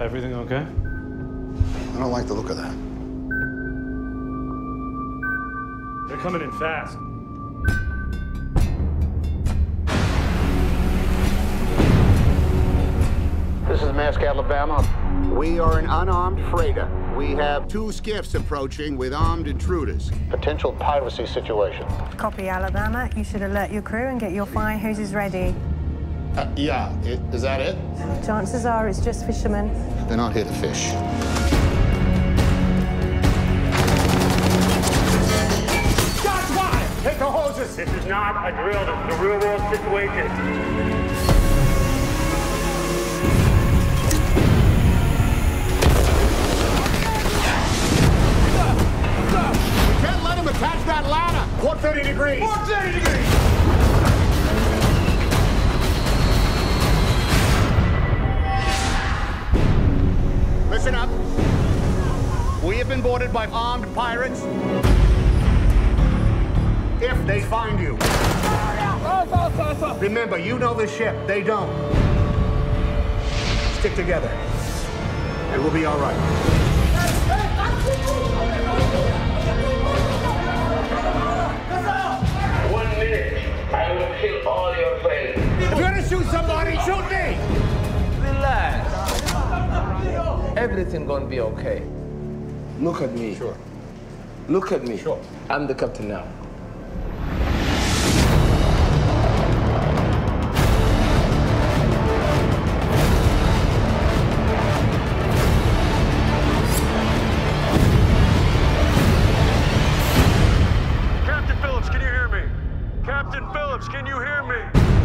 Everything okay? I don't like the look of that. They're coming in fast. This is Maersk, Alabama. We are an unarmed freighter. We have two skiffs approaching with armed intruders. Potential piracy situation. Copy, Alabama. You should alert your crew and get your fire hoses ready. Uh, yeah, it, is that it? Chances are it's just fishermen. They're not here to fish. Shots fired! Take the hoses! This is not a drill. This is a real world situation. Can't let him attach that ladder! 130 degrees! 130 degrees! Listen up. We have been boarded by armed pirates. If they find you. Remember, you know the ship, they don't. Stick together, and we'll be all right. One minute, I will kill all your friends. If you're gonna shoot somebody, shoot me! Everything gonna be okay. Look at me. Sure. Look at me. Sure. I'm the captain now. Captain Phillips, can you hear me? Captain Phillips, can you hear me?